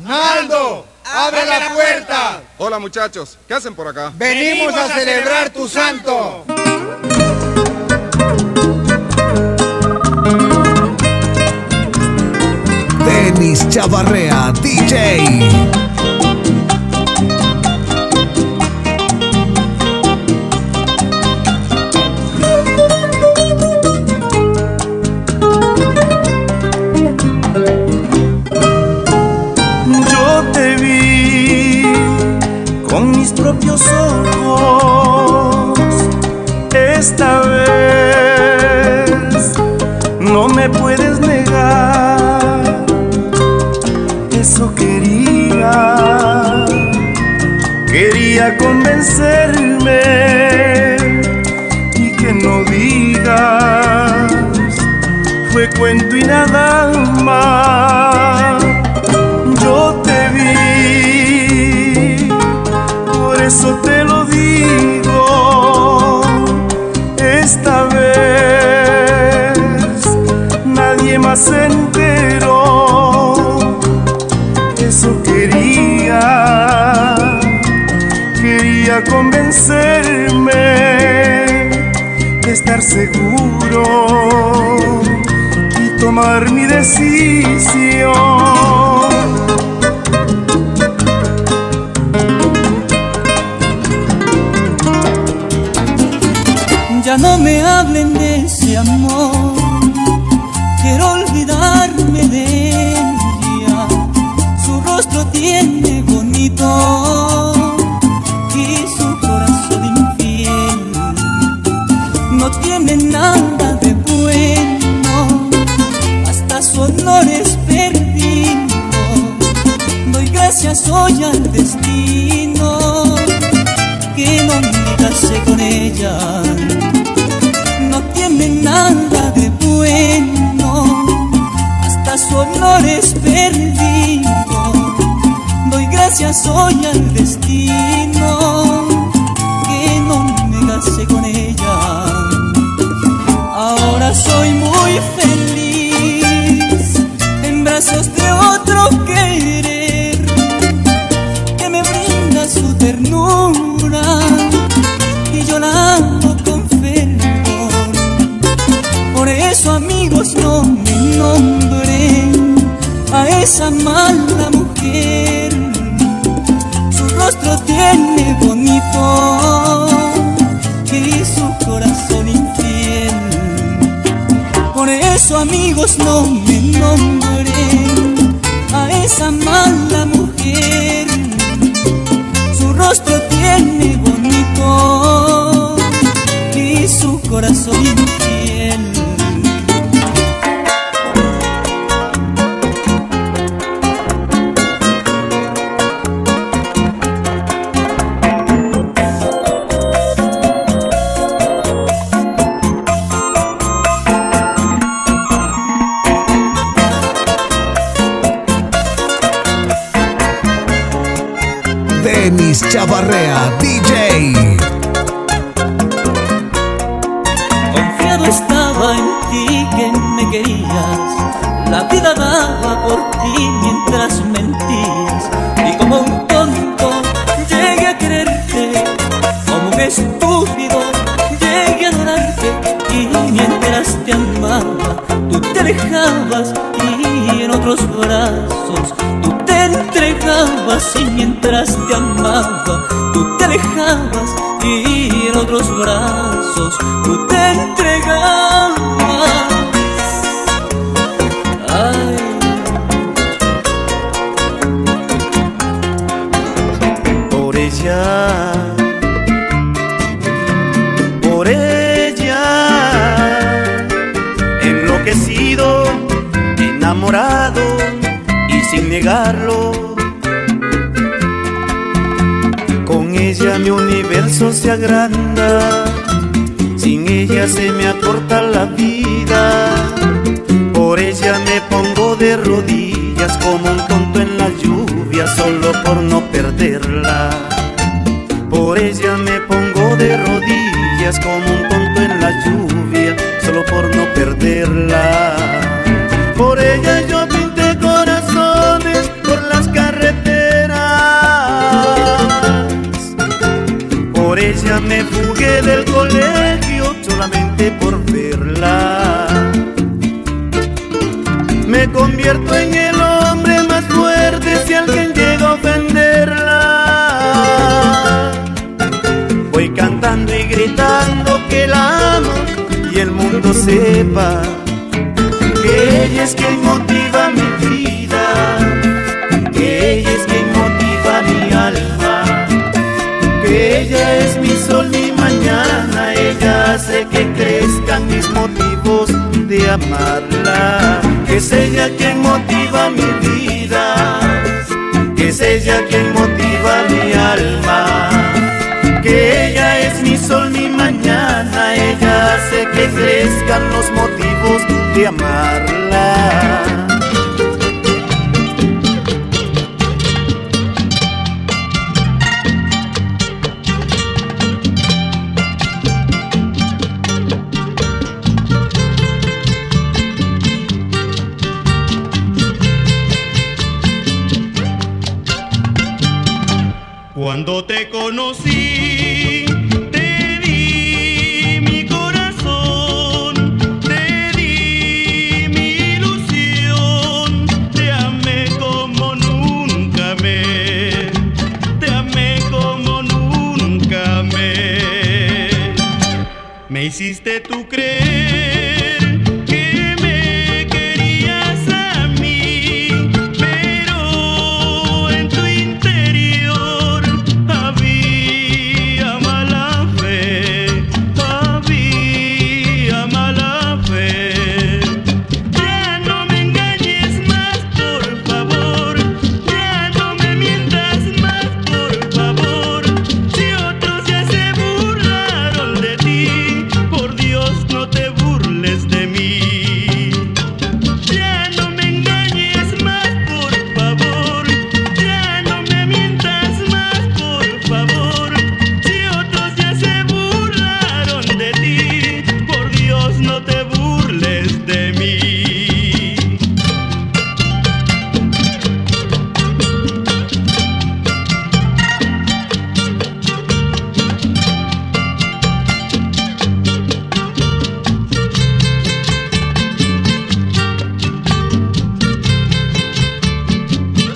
Naldo, abre la puerta. Hola muchachos, ¿qué hacen por acá? Venimos a celebrar tu santo. Denis Chavarrea, DJ. No me puedes negar. Eso quería, quería convencerme y que no digas. Fue cuento y nada estar seguro y tomar mi decisión. Ya no me hablen de ese amor, hoy al destino que no me casé con ella tiene nada de bueno, hasta su honor es perdido. Doy gracias hoy al destino que no me casé con ella. Ahora soy muy feliz a esa mala mujer. Su rostro tiene bonito y su corazón infiel. Por eso amigos no me nombren a esa mala mujer. Su rostro tiene bonito y su corazón infiel. Denis Chavarrea, DJ. Confiado estaba en ti que me querías. La vida daba por ti mientras mentías. Y como un tonto llegué a quererte. Como un estúpido llegué a adorarte. Y mientras te amaba, tú te alejabas y en otros brazos tú te entregabas. Y mientras te amaba, tú te alejabas y en otros brazos tú te entregabas. Por ella, por ella, enloquecido, enamorado y sin negarlo. Mi universo se agranda, sin ella se me acorta la vida. Por ella me pongo de rodillas como un tonto en la lluvia solo por no perderla. Por ella me pongo de rodillas como un tonto en la lluvia solo por no perderla. Por ella yo ella me fugué del colegio solamente por verla. Me convierto en el hombre más fuerte si alguien llega a ofenderla. Voy cantando y gritando que la amo y el mundo sepa que ella es quien que es ella quien motiva mi vida, que es ella quien motiva mi alma, que ella es mi sol, mi mañana, ella hace que crezcan los motivos de amar te conocí.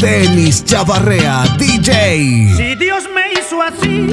Denis Chavarrea, DJ. Si Dios me hizo así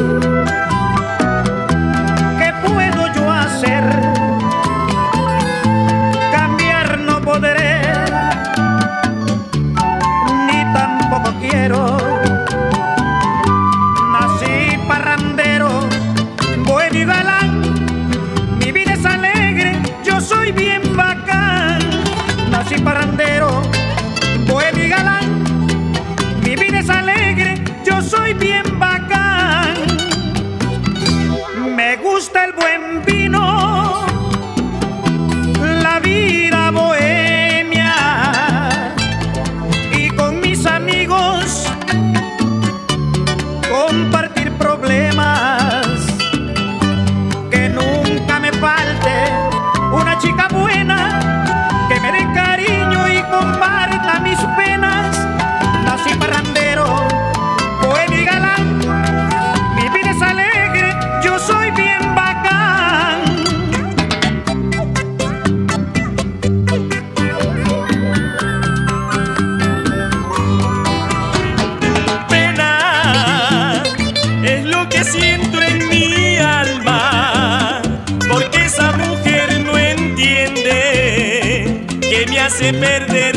hace perder